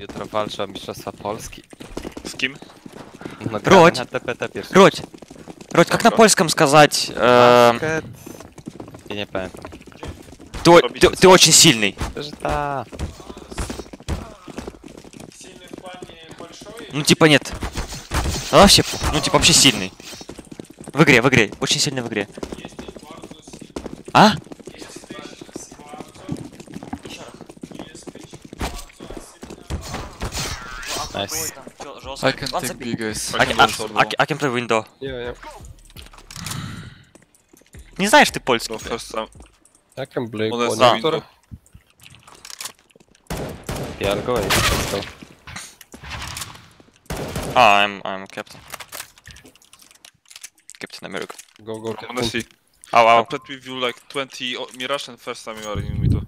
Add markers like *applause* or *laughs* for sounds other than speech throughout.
Jutro walczę o Mistrzostwa Polski. З ким? No, Rodź. gramy na TPT pierwszy. Родь, Родь, как на польском сказать? э, Basket. Ja nie pamiętam. Ты, о- ты, ты очень сильный. Że ta. Сильный в плане большой. Ну типа нет. А вообще, ну типа вообще сильный. В игре, в игре. Очень сильный в игре. А? Nice. I can take B guys. I, can- I, I, I can play window. Yeah, yeah. Не знаешь ты польский? No, first time. I can play One is connector. window. Yeah, I'll go away. Let's go. Ah, I'm I'm captain. Captain America. Go, go, I'm get gonna one. see. Oh I wow. played with you like 20 o- Mirage and first time you are in Mito.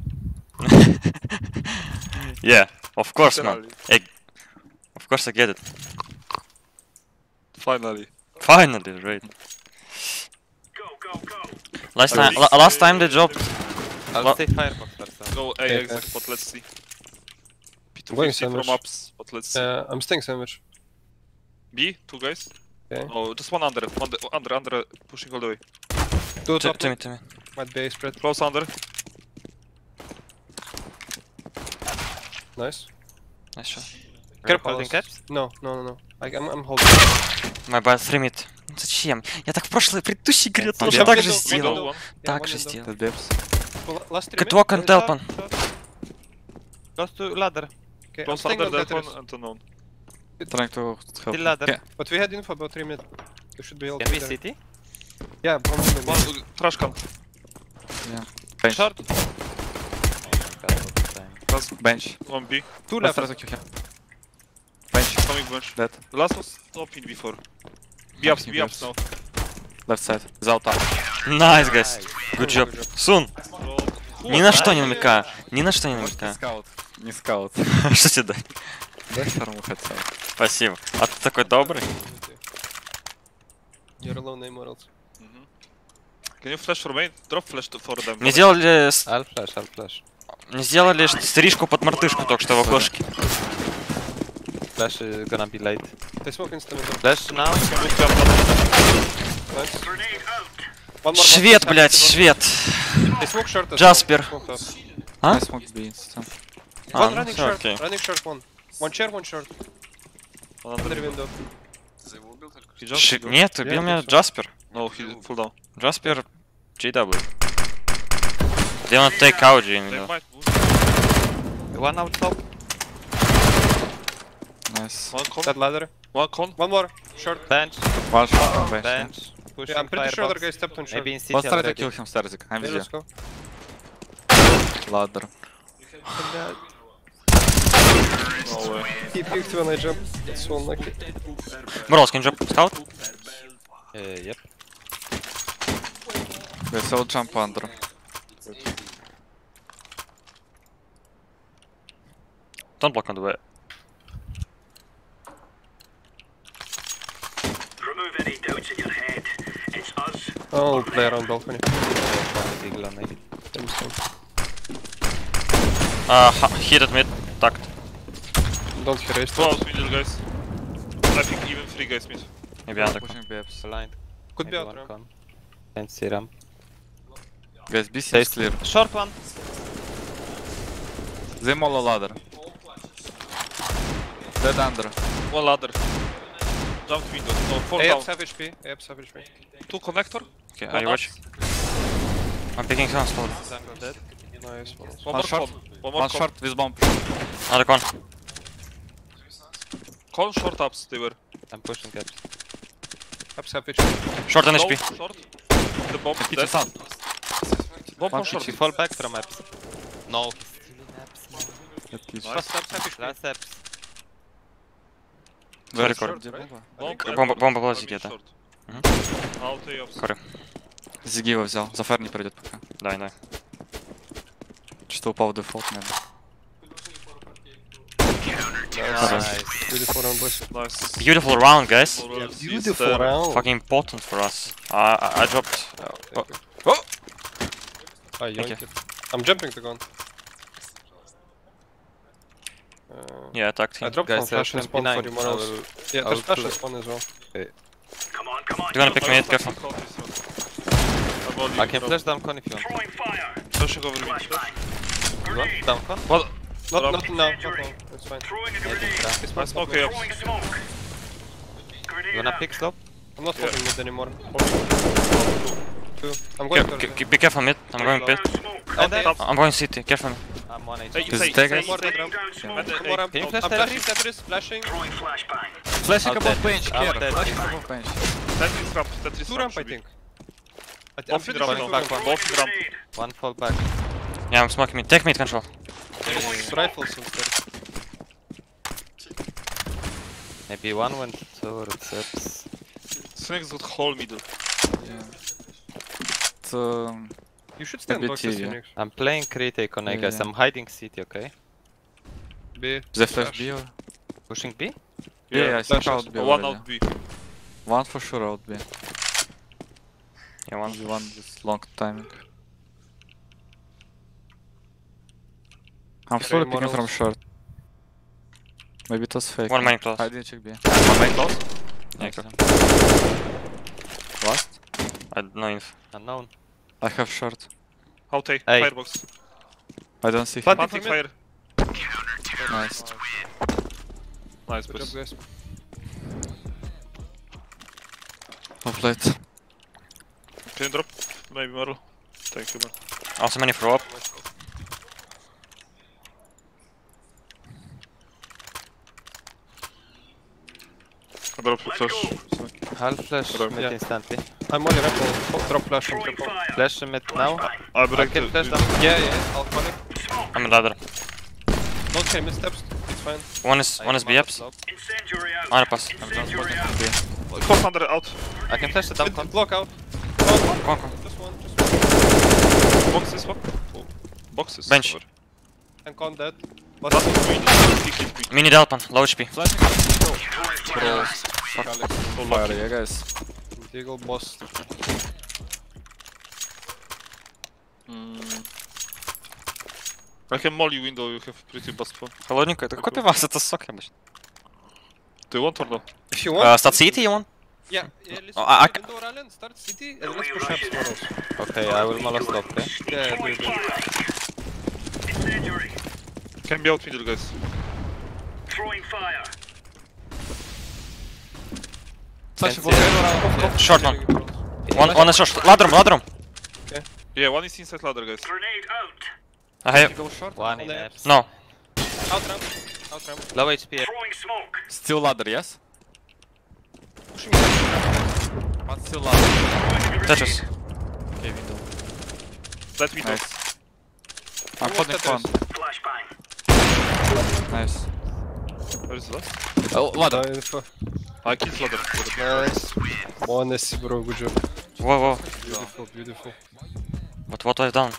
*laughs* yeah, of course man. Literally. of course I get it. Finally. Finally, right. Last time, la- last time they dropped. I'll Well- stay Firebox first. Go A Okay, exact, okay. but let's see. Going P250 from ups, but let's see. Uh, I'm staying sandwich. B, two guys. Okay. Oh, just one under, one under, under, pushing all the way. Two To, top to me, to me. might be A spread. Close under. Nice. Nice shot. Careful. holding caps? No, no, no, no. I, I'm, I'm holding. My bad, three mid. Ну Зачем? Я так в прошлой предыдущей игре Ну, тоже так же сделал. Yeah, Так же сделал. Last mid. and Telpon. Close to ladder. Okay, Close on that one and unknown. Trying to help. Still ladder. Okay. But we had info about three mid. You should be we there. city? Yeah, one window. One, uh, trash can. Bench. Short. Last Bench. one B. Two Last left. right you have. Bench. Coming bench. Dead. The last was top in before. B ups, Something B ups worse. now. Left side. Zauta. Nice, guys. Good job. Сун, who ни на что не намекаю. Ни на что не намекаю. скаут. Не скаут. Что тебе дать? Дай второму хотел. Спасибо. А ты такой добрый? You're alone, Immortals. Mhm. Can you flash for main? Drop flash to- for them. Мне сделали, I'll flash, I'll flash. мне сделали стрижку под мартышку только что в окошке. Flash is gonna be late. They smoke instrumental. Flash now. Nice. Швед, блядь, швед. Джаспер. А? А, one running short, okay. running short one. One chair, one short. Under window. Ш... Нет, убил меня Джаспер. No, he pulled down. Джаспер, JW. They wanna take out, you know. One out top. Nice. One con. That ladder. One con. One more. Short. Bench. One shot. Bench. bench. Yeah, I'm pretty sure that guy stepped on short. Maybe in city Let's to kill him, Starzik. I'm yeah, let's go. Ladder. No. *sighs* He peeked when I jumped. That's so unlucky. Morals, can you jump scout? Uh, yep. Let's all jump under. Don't block on the way. Oh, player on balcony. Ah, hit at mid, tucked. Don't harass. 12 minutes, guys. I think even 3 guys mid. Maybe I'm pushing BFs. Aligned. Could be out ramp. Can't. Guys, BC is clear. Short one. Zim all a ladder. Dead under. One ladder. Jumped window. No, 4 down. Have HP. I have HP. Two connector. Okay, are you watching? I'm picking sound slowly. Jungle dead. Nice one. One, One more short. One more One short with bomb. Another con. Con short ups they were. I'm pushing caps. Have savage HP. Short on Low, HP. short. The bomb Hit dead. sound. Bomb on short. Fall back from apps. No, stealing apps. Last have HP. Last apps. Very Short, core. right? Bomb, Бомба- and- бомба была где-то. short. Зиги его взял. За фэр не пройдет пока. Дай, дай. Что упал в дефолт, наверное. Nice. Beautiful round, boys. Nice. Beautiful round, guys. Overall, Beautiful sister. round. Fucking important for us. I, I, I dropped. Uh, Ah, Thank yoinked. I'm jumping the gun. Uh, Yeah, attacked I him. dropped one Guys, flash and uh, spawn for 29. you. I will- Yeah, I there's flash and spawn as well. Come on, come on. They're gonna pick me, I it. I can flash down con if you want. Throwing fire. Flashing over mid. Flashbang. You want Grenade. down con? What? Not, Drop. not now, not now. It's fine. Yeah, It's fine. smoke stop. here. Smoke. You wanna pick slope? I'm not Yeah. holding mid anymore. Two. I'm going Ke- to ke- ke- be careful mid. I'm going pit. Down smoke. Oh, and then I'm going city. Careful. I'm one Hey, HP. Does say, it take say, us? say, Laying down smoke. Mid- One more, I'm, Can you I'm flash flashing, Tetris? Tetris, flashing. Flashing above bench, Out care. dead. Flashing above bench. Tetris ramp, Tetris Two ramp ramp, I think. I Both in ramp sure now. two ramp. Both in ramp. Grenade. One fall back. Yeah, I'm smoking mid. Take mid control. There's rifles instead. Maybe one went towards steps. Phoenix got whole middle. It's, um, You should stand Maybe boxes, two, yeah. I'm playing critic on A, Yeah, guys. yeah. I'm hiding city, okay? B. they flash B or? Pushing B? Yeah, yeah, I think flashes. out B One already. out B. One for sure out B. Yeah, one. Only one with long timing. I'm slowly picking from short. Maybe it was fake. One main close. I didn't check B. One main close? Yeah, Okay. close. Last? I don't know if. Unknown. I have short. Out A. Firebox. I don't see him. Planting fire. Nice. Nice, Good job, boys. guys. Well played. Can you drop? Maybe Marl. Thank you, man. Also many throw up. I drop the flash. Half flash Right. mid Yeah. instantly. I'm only rifle. Oh, drop flash Throwing triple. Flash mid now. I break the... flash down. Yeah, yeah, I'll call it. I'm a ladder. Don't carry mid steps. It's fine. One is one is B ups. Incendiary out. Mana pass. Incendiary out. Close under out. I can flash the down block out. Come on, come on. Just one, just one. Boxes, what? Oh. Boxes. Bench. Over. And con dead. Last Last one, we need to kick it. Mini Delpan, low HP. Fire, yeah guys. Deagle boss. Mm. I can molly window, you have pretty bust phone. Холодненько. Это какой пивас? Это сок обычно. Do you want or no? If you want. Uh, Stat City you want? Yeah, yeah, listen. Oh, I- I window Rallen, start city, and let's push up tomorrow. Okay, I will molest stop, okay? Yeah, do it. do it. Can be out middle, guys. Throwing fire. For see. yeah. Short one. One, one is short. Ladder ladder room. Yeah, one is inside ladder, guys. Grenade out. I have. Go short. One in there. apps. No. Out ramp. Out ramp. Low HP. Throwing smoke. Still ladder, yes? Throwing a grenade. Tetris. Okay, window. That window. Nice. I'm holding con. Nice. Where is the last? Oh, ladder. Да, info. I killed ladder. Nice. Honest, bro. Good job. Whoa, whoa. Beautiful, beautiful. But what I've done?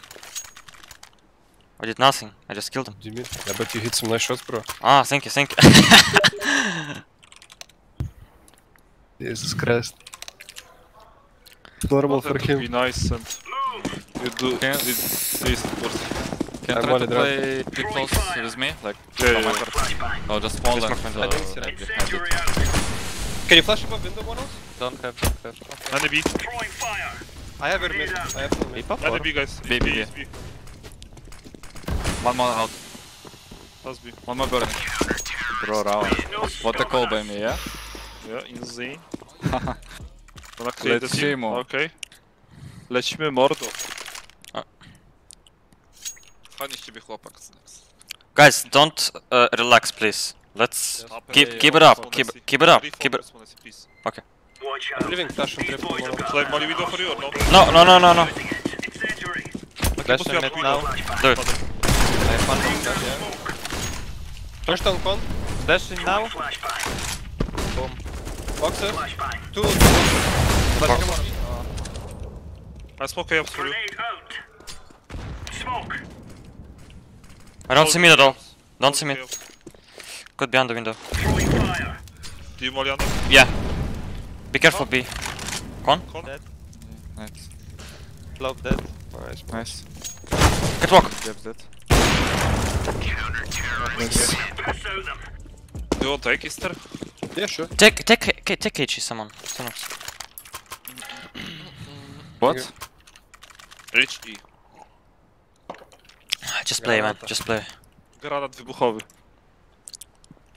I did nothing. I just killed him. Dimir, I bet you hit some nice shots, bro. Ah, thank you, thank you. Jesus Christ. Normal for That would be him. nice and you do Yeah. did this worth. Can I'm you try only to play too close with me? Like, Yeah, yeah, oh yeah. No, just small Just and my friend. uh, I didn't see that. maybe head Incendiary it. Can you flash above window one else? Don't have, don't have. Enemy B. Throwing fire. I have it mid. I have full mid. Beep up B, guys. B, B, B. One more out. That's B. One more burning. Bro, round. What the call by me, yeah? Yeah, insane. *laughs* Gonna create the team. Lecimy. Okay. Lecimy mordo. A. Fajnie z ciebie chłopak. Guys, don't uh, relax, please. Let's keep keep it up. Keep keep it up. Keep it. focus, m0NESY, I'm leaving flash and These triple boys have one got Should I molly window for you or no? No, no, no, no, no. Using it. Incendiary. Flash push you now. Flashbang. Do it. I have one more flash. Smoke. Flash down con. Flash in now. Boom. Boxes. Flashbang. Two. I smoke A for you. Grenade. Smoke. I don't see mid at all. Don't see Okay, mid. Could be on the window. Throwing fire. Do you molly under? Yeah. Be careful, B. Con? Con? Nice. Low dead. Nice. Nice. Catwalk. Gap's dead. Pass out them. Do you want take Easter? Yeah, sure. Take, take, take, take HE, someone. someone. What? Reach E. Just play, man. Just play. Granat wybuchowy.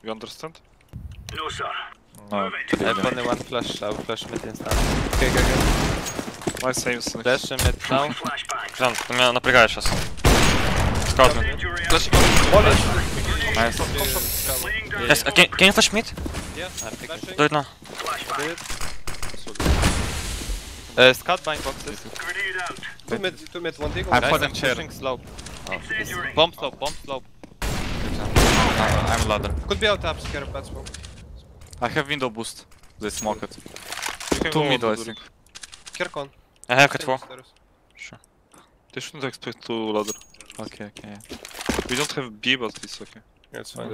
You understand? No, sir. No. I have only one flash, I will flash mid instant. Okay, okay, okay. Nice aim, Synyx. Flash mid now. Жан, ты меня напрягаешь сейчас. Injury out. Flash Nice. Yes, uh, can, can you flash mid? Yeah, I'm picking. flashing. Do it now. Flashbang. Uh, scout buying boxes. Grenade out. Two mid, two mid, one dig. I'm Guys, I'm chair. pushing slope. Incendiary. Bomb slope, bomb slope. Uh, I'm ladder. Could be out tabs, care of bad smoke. I have window boost. They smoke it. Two go middle, I ladder. think. Care con. I have cat 4. They shouldn't expect two ladder. Okay, okay. We don't have B, but it's okay. Yeah, it's Fine.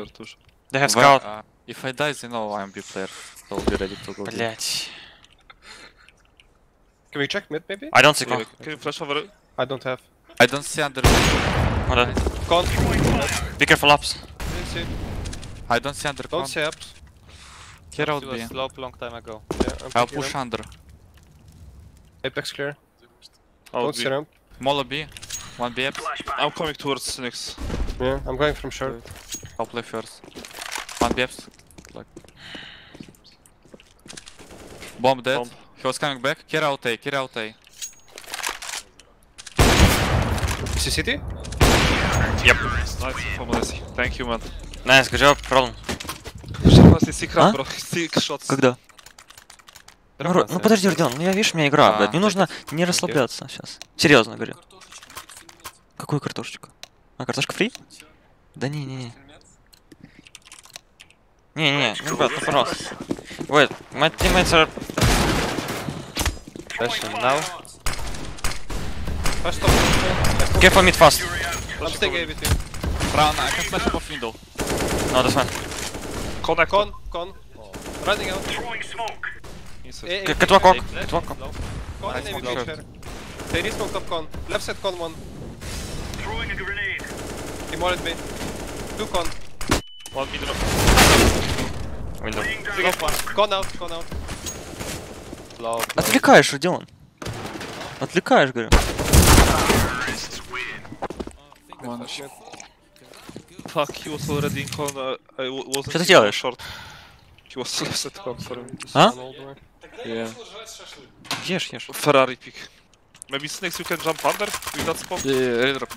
fine. They're two. They have Well, scout. uh, if I die, they know I'm B player. So I'll be ready to go. B. Блять. Can we check mid maybe? I don't see Yeah, con. can you flash over it? I don't have. I don't see under. Hold on. Con. Be careful ups. Didn't see. I don't see under. Don't con. see ups. Care out She B. was slope long time ago. Yeah, I'm I'll picking push them. under. Apex clear. I'll Don't be. see ramp. Mola B. One B. Flashbang. I'm coming towards Synyx. Yeah, I'm going from short. I'll play first. One B. Like. Bomb dead. Bomb. He was coming back. Care out A. Care out A. See city? Nice, Pomolesi. Thank you, man. Nice, good job. Problem. Шахматный секрет, бро. *laughs* Сик шот. Когда? Ну, ну подожди, Родион, ну я видишь, у меня игра, А, блядь. Мне нужно не расслабляться сейчас. Серьезно говорю. Какую картошечку? А, картошка фри? Да не, не, не. Не, не, ну, ребят, ну пожалуйста. Wait, my teammates are... Flash now. Flash top. Careful mid fast. I'm staying A you. Brown, I can flash above window. No, that's fine. Connect. Con, con. Running out. Throwing smoke. Inside. A, A, K- Catwalk, walk. Con and A short. share. They resmoke top con. Left side con one. Throwing a grenade. He modded me. Two con. One window. Window. Go far. Go now, go now. Low, low. Отвлекаешь, Родион. Отвлекаешь, говорю. One shot. Fuck, he was already in corner. I wasn't Что ты делаешь? Short. He was left at corner. А? Yeah. Ешь, ешь. Феррари пик. Maybe Snakes you can jump under with that spawn? Yeah, yeah, redrop.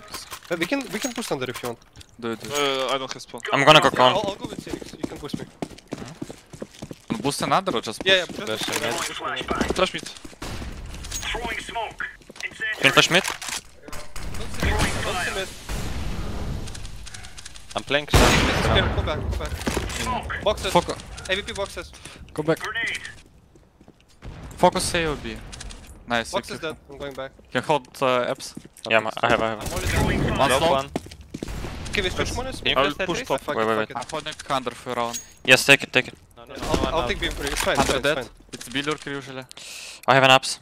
Uh, we can we can push under if you want. Do it. Do it. Uh, I don't have spawn. I'm gonna go I'll. I'll go with Phoenix. You can push me. Boost another or just push? Yeah, yeah. Just Flash push me. mid. Flash mid. Throwing smoke. Can Incendiary. flash mid? Throwing Don't see fire. I'm playing shot. Disappear. Go back. Go back. Smoke. Boxes. Focus. AWP boxes. Go back. Grenade. Focus A or B. Nice. you Boxes can- dead. I'm going back. Can hold uh, apps. Yeah, ma- I have, I have. Throwing One fire. Slope slow. one. Can we switch one? Can you I'll push Tetris? top. Fuck Wait, wait, wait. I'm holding under for a round. Yes, take it, take it. No, no, no, I'll, one I'll take beam for you. It's fine. Under It's fine. dead. Fine. It's B lurker usually. I have an apps.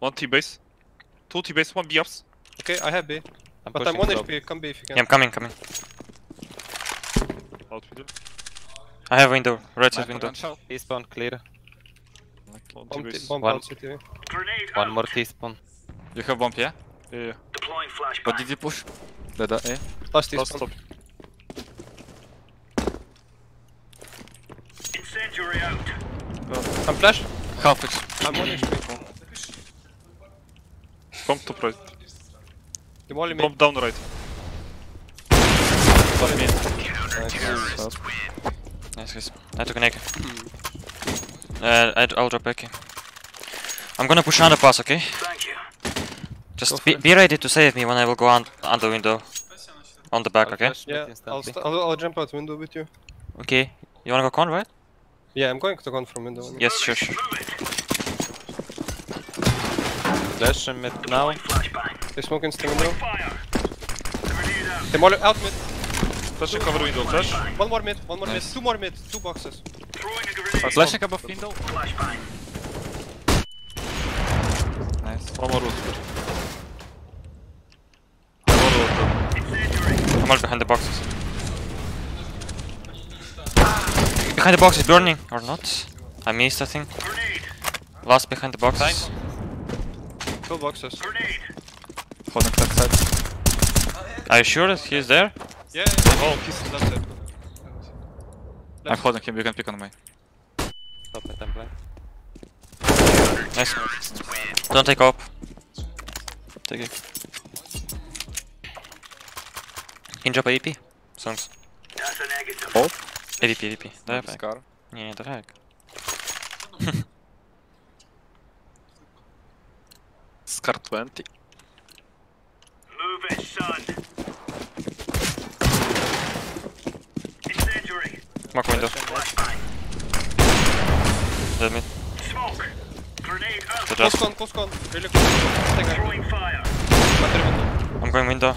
One T base. Two T base, one B ups. Okay, I have B. I'm But I'm one slope. HP. Come B if you can. Yeah, I'm coming, coming. Out middle. I have window. Right side window. gun shell. T-spawn clear. One T Bomb, One. more T-spawn. You have bomb, yeah? Yeah, yeah. Deploying flashbang. What did you push? Dead, uh, A. Last Last is stop. Incendiary out. I'm flash. Half HP. I'm one HP. Bomb top right. Demolly me. Bomb down right. Nice, guys. I took an AK. Uh, I- I'll drop AK. I'm gonna push underpass, okay? Thank you. Just be, be ready to save me when I will go un under window. On the back, I'll okay? Yeah, I'll, I'll, I'll jump out window with you. Okay. You wanna go con, right? Yeah, I'm going to con from window. Yes, sure, sure. Move it. In mid now. Throwing flashbang. They smoke into the window. Fire. Grenade out. Demolly out mid. Flash cover window. Flash. One more mid. One more Nice. mid. Two more mid. Two boxes. Throwing a grenade. Flashing above window. Flashbang. Nice. One more wood. One more wood. Incendiary. I'm Small behind the boxes. Ah. Behind the boxes, burning or not? I missed, I think. Last behind the boxes. Two boxes. Holding left side. Are you sure that he's there? Yeah, yeah, Oh, he's left side. I'm holding him, you can pick on me. Stop it, I'm. Nice. Don't take up. Take it. Hinge up AWP. Sounds. Оп. AWP, AWP. Давай back. Scar. Не, не, давай back. Scar 20. Move it, son. Smoke window. Dead mid. Smoke. Grenade out. Good Close con, close con. Really close. I Throwing fire. battery window. I'm going window.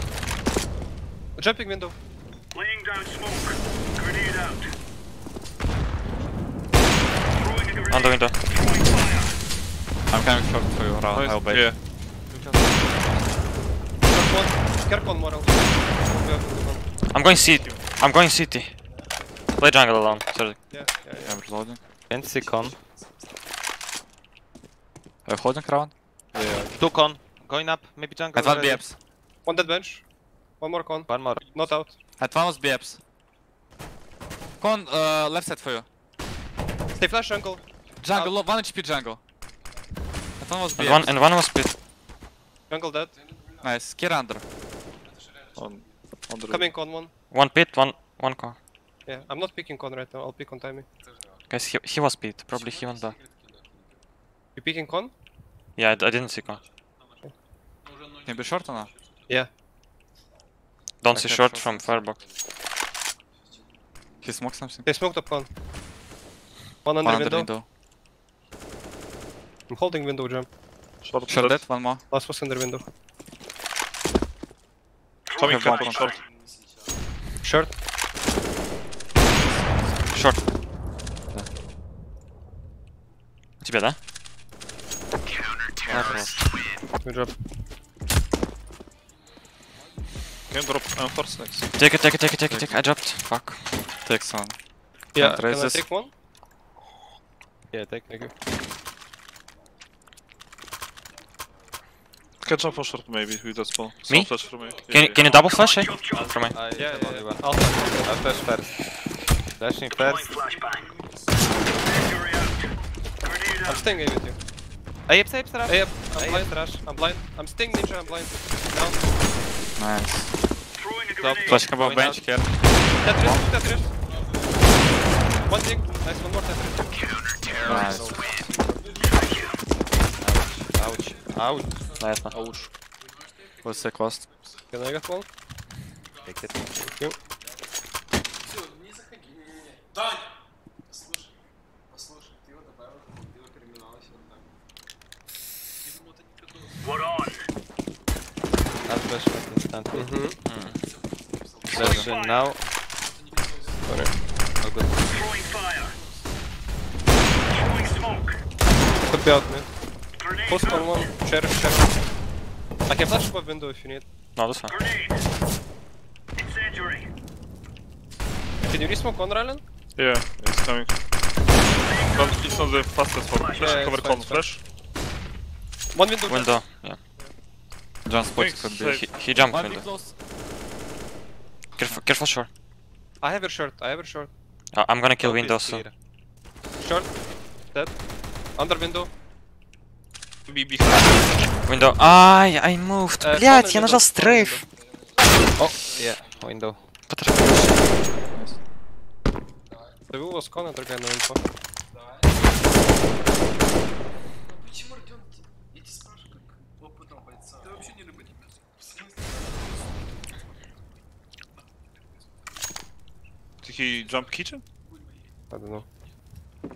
Jumping window. Laying down smoke. Grenade out. Throwing a. Under window. I'm coming short for you, Raul. Nice. I'll bait. Yeah. Careful. Careful, moral. Yeah, I'm going city. I'm going city. Play jungle alone. Sorry. yeah, yeah. I'm reloading. Can see con. Uh, holding round. Two con. Going up, maybe jungle. At one already. BFs. One dead bench. One more con. One more. Not out. At one was BFs. Con, uh, left side for you. Stay flash jungle. Jungle, lo- 1 HP jungle. At one was And one and one was split. Jungle dead. Nice. Kill under. On, on the Coming con one. One pit, one one car. Yeah, I'm not picking con right now. I'll pick on timing. Guys, he, he was pit. Probably he went back. You picking con? Yeah, I, I didn't see car. Can you be short or not? Yeah. Don't I see short short. from firebox. He smoked something. They smoked up con. One under One under window. window. I'm holding window jump. Short, Short dead. dead, one more. Last was under window. Coming Have one camping, short. short. Short. Short. У тебя, да? Good job. Can you drop M4 next? Take it, take it, take it, take it, take it. I dropped. Fuck. Take some. Yeah, Can't can raise I this. take one? Yeah, take. Thank you. Can jump on short maybe with that spawn. Me? Some flash from me. Can, Yeah, can you double flash, eh? Chop, chop. For me. I Yeah, have yeah, only yeah. one. I'll flash. I'll flash first. Flashing Throwing first. I'm out. staying A with you. Hey, apes, apes, rush. Hey, up. I'm Hey, blind. Rush. I'm blind. I'm staying ninja. I'm blind. Down. Nice. Throwing a Stop. grenade. Flashing above Going bench out. here. Tetris. Tetris. One dig. Nice. One more Tetris. Nice. Ouch. Ouch. Понятно. Ouch. Let's take last. Can I get one? Take it. Thank you. What Flash back instantly. Mm-hmm. Flash in now. Sorry. Oh, good. Be out mid. Post on one. Sheriff. Sheriff. I can flash above window if you need. No. Grenade. Incendiary. Can you resmoke on Rylan? Yeah, he's coming. Don't, he's not the fastest one. Flash, Yeah, cover it's con, fine, it's flash. One window. Window. Yeah. Jump spot Thanks, could be. save. He, he jumped One be window. close. Careful, careful short. I have your short. I have your short. Uh, I'm gonna kill Top is window soon. clear. Short. Dead. Under window. Be behind. Window. Ай, I moved. Э, Блять, spawn я in нажал middle, spawn in стрейф. Oh, yeah. Window. The wheel was con, другая на инфо. he jump kitchen? I don't know. *laughs*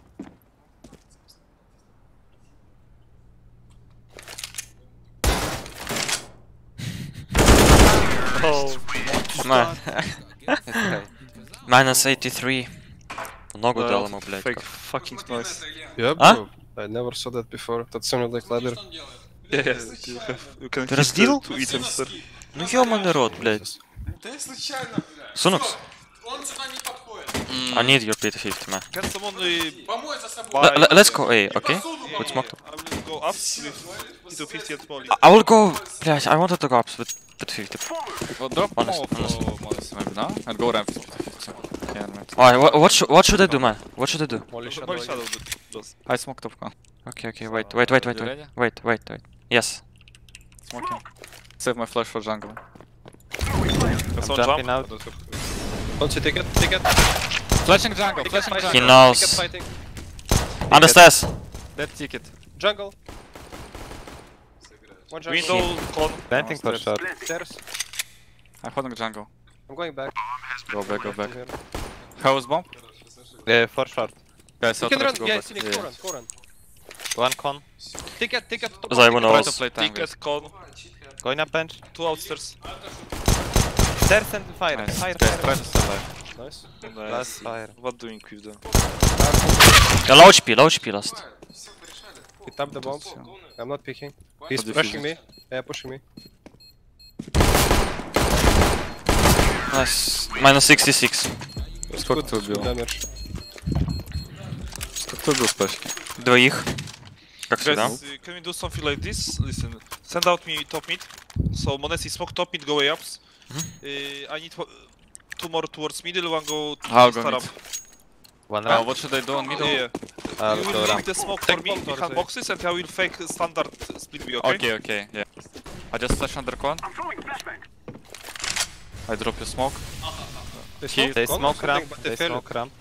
Ма- Okay. *laughs* Minus 83. Много Да, дал ему, блядь. Fake как. fucking nice. Yeah, А? bro. I never saw that before. That sounded like ladder. Yeah, yeah. You, have, you can Ты hit раздел? the two items there. Ну ёбаный рот, блядь. Да я случайно, блядь. Сунукс, Всё, Он сюда не подходит. I need your P250, man. Can someone uh, Помой за собой. buy... Le- le- let's go A, okay? Посуду With помой. smoke top. I will go up with P250 and Molly. I will go, блядь, I wanted to go up with P250. Well, drop Honest, more honest. for Modest maybe, no? And go ramp 50 Yeah, right. Why, what, what, sh- what should I do, man? What should I do? Molly shadow. Molly Shadow does. I smoke top con. Okay, okay, wait, wait, wait, wait, You wait, ready? wait, wait, wait. Yes. Smoking. Save my flash for jungle. Can someone jump? out. Don't see ticket, ticket. Flashing jungle, Ticket flashing fighting. He knows. Ticket fighting. Stairs. Dead ticket. Jungle. One jungle. Window, con. Planting for short. Stairs. I'm holding jungle. I'm going back. Go back, go back. From here. House bomb? Uh, for short. Guys, You can run. to Yeah, back. Cynic, Yeah. go run, go run. One con. Ticket, ticket. top Zajmu ticket. na Try was. to play time. Ticket, con. Going up bench. Two outstairs. Stairs and fire. Nice. Fire, Guys, fire. try to stay alive. Nice. Last fire. What doing with them? Yeah, low HP, low HP last. He tapped the bombs. I'm not picking. He's What do you pushing think? me. Yeah, pushing me. Nice. Minus 66. Сколько ты Good убил? damage. Сколько ты убил с пачки? Двоих. Как всегда. Guys, uh, can we do something like this? Listen, send out me top mid. So Monesi smoke top mid, go way ups. Uh, I need uh, two more towards middle, one go to I'll go up. mid. One Uh, ramp. what should I do on middle? Yeah, I'll you will leave the smoke Take for me bomb behind A. boxes and I will fake standard split B, okay? Okay, okay, yeah. I just flash under con. I drop your smoke. They He- smoke, They gone smoke something, ramp. but They smoke ramp.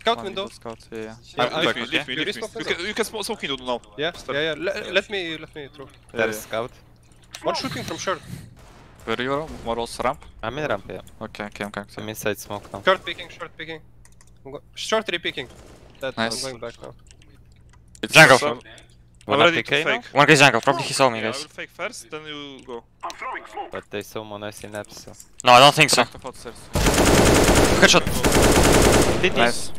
Scout One window. Scout, yeah, yeah. Yeah, I'm I- back, Leave me, okay? leave me, You leave me. You can, you can smoke, smoke window now. Yeah, yeah, yeah. Le- let me, let me through. Yeah, There's yeah. scout. One shooting from short. Where you are? More ramp? I'm in ramp, yeah. Okay, okay, I'm coming to I'm inside smoke now. Short picking, short picking. Short re-picking. That, Nice. I'm going back now. It's Jungle. So, I'm ready to A now? One guy's jungle. Probably he saw me, Yeah, guys. I will fake first, then you go. But they saw m0NESY in apps, so. No, I don't think so. Back to hot stairs. Headshot. City. Nice.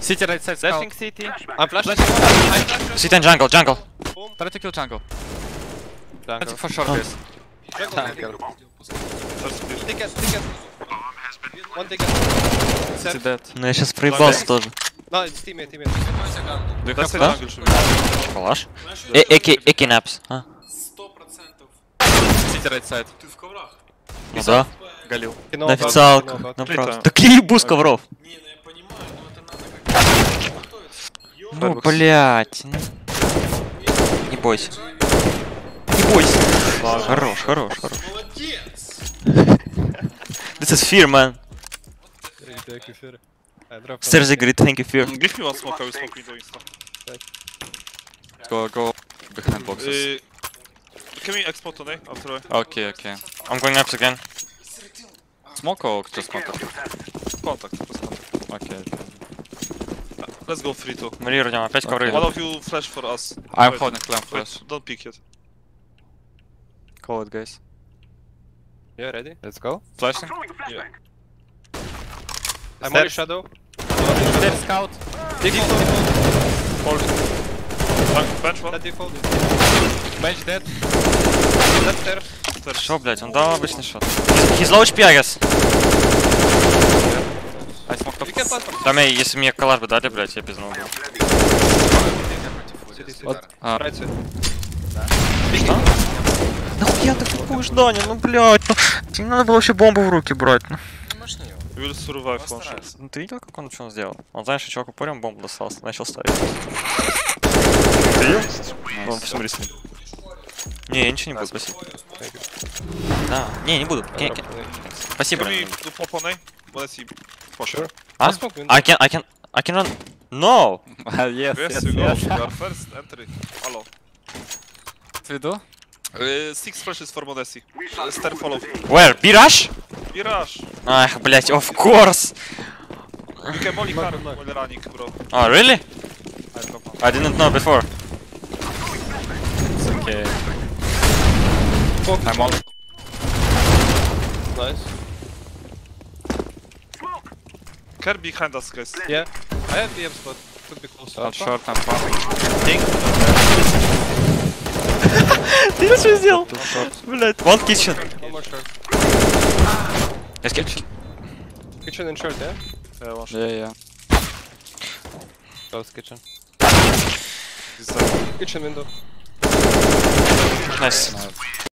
City right side, scout. Flashing city. I'm flashing. Sit in jungle, jungle. Try to kill jungle. Jungle. Planting for short, guys. Tanker. Ты кэш, Ну я сейчас проебался тоже. Да, тиммейт, тиммейт. Да? Палаш? Э, эки, эки напс. А? Ты в коврах. Ну да. Галил. На официалку. Ну. Так я ебу с ковров. Ну, блять. Ну. Не бойся. Не бойся. Хорош, хорош, хорош. Молодец! This is fear, man. Thank you, sir. I dropped Sergey говорит, thank you, fear. Give me one smoke, I will smoke window insta. Go, go behind boxes. Uh, can we export on A after I? Okay, okay. I'm going ups again. Smoke or just contact? Contact, just contact. Okay. okay. Let's go free two. Мулируем, опять ковры One идут. of you flash for us. I'm Wait, holding clamp Wait, flash. don't peek yet. Call it, guys. Yeah, ready? Let's go. Flashing. I'm Stairs. only shadow. There, scout. Default, default. Bank, bench one. Default. Bench dead. That stairs. Шо, блядь, он дал обычный шот. He's low HP, I guess. I smoked from Там, эй, если мне калаш бы дали, блядь, я без был. city, city. А. Right side. Нахуя ты купуешь, Даня, ну, блядь, ну, тебе надо было вообще бомбу в руки брать, ну. Will survive shot. Ну, ты видел, как он что он сделал? Он, знаешь, чувак упорем бомбу достал, начал ставить. Ты? Вон, посмотри с ним. Не, я ничего не буду, спасибо. Да, не, не буду. Спасибо. Sure. А? I can, I can, I can run. No! *laughs* yes, Yes, you go. You are first entry. Hello. What we do? Uh, six flashes for Modesty. Uh, Stair follow. Where? B-Rush? Mirage. Ах, блядь, of course! You can molly car while running, bro. Oh, really? I drop one. I didn't know before. It's okay. I'm all. Nice. Care behind us, guys. Yeah. I have BM spot. Could be close. Short, short, I'm farming. Ты что сделал? Блядь, one kitchen. One more short. Let's get Kitchen and short, yeah? Yeah, one shot. Yeah, yeah. Close kitchen. Kitchen window. Nice.